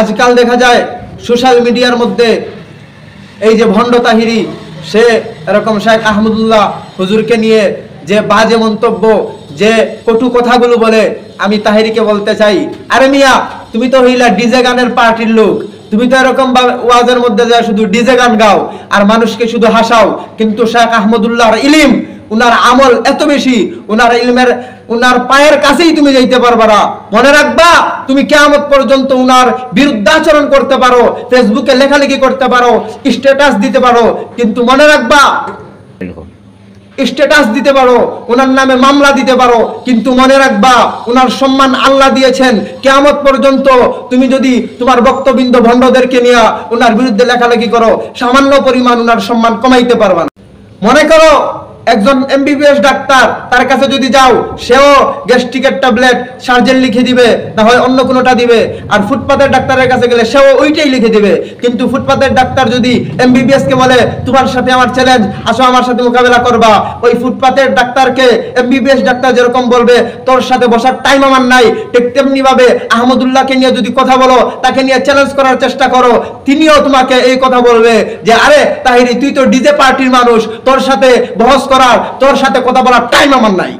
আজকাল দেখা যায় সোশ্যাল মিডিয়ার মধ্যে এই যে ভণ্ড তাহিরি, সে এরকম শেখ আহমদুল্লাহ হুজুরকে নিয়ে যে বাজে মন্তব্য, যে কটু কথাগুলো বলে, আমি তাহিরিকে বলতে চাই, আরে মিয়া, তুমি তো হইলা ডিজে গানের পার্টির লোক। তুমি তো এরকম ওয়াজের মধ্যে যা শুধু ডিজে গান গাও, আর মানুষকে শুধু হাসাও। কিন্তু শেখ আহমদুল্লাহর ইলিম উনার আমল এত বেশি, উনার ইলমের, উনার পায়ের কাছেই তুমি যাইতে পারবা না। মনে রাখবা, তুমি কেয়ামত পর্যন্ত উনার বিরুদ্ধাচরণ করতে পারো, ফেসবুকে লেখালেখি করতে পারো, স্ট্যাটাস দিতে পারো, কিন্তু মনে রাখবা, স্ট্যাটাস দিতে পারো ওনার নামে মামলা দিতে পারো, কিন্তু মনে রাখবা ওনার সম্মান আল্লাহ দিয়েছেন। কেয়ামত পর্যন্ত তুমি যদি তোমার বক্তবিন্দ ভণ্ডদেরকে নিয়ে ওনার বিরুদ্ধে লেখালেখি করো, সামান্য পরিমাণ ওনার সম্মান কমাইতে পারবা না। মনে করো একজন এমবিবিএস ডাক্তার, তার কাছে যদি যাও, সেও গ্যাস্ট্রিকের ট্যাবলেট সার্জেন লিখে দিবে, না হয় অন্য কোনোটা দিবে। আর ফুটপাতের ডাক্তারের কাছে গেলে সেও ওইটাই লিখে দিবে। কিন্তু ফুটপাতের ডাক্তার যদি এমবিবিএস কে বলে, তোমার সাথে আমার চ্যালেঞ্জ আসো আমার সাথে মোকাবেলা করবা। ওই ফুটপাতের ডাক্তারকে এমবিবিএস ডাক্তার যেরকম বলবে, তোর সাথে বসার টাইম আমার নাই। ঠিক তেমনি ভাবে আহমদুল্লাহকে নিয়ে যদি কথা বলো, তাকে নিয়ে চ্যালেঞ্জ করার চেষ্টা করো, তিনিও তোমাকে এই কথা বলবে যে, আরে তাহিরি, তুই তো ডিজে পার্টির মানুষ, তোর সাথে বহস করার তোর সাথে কথা বলার টাইম আমার নাই।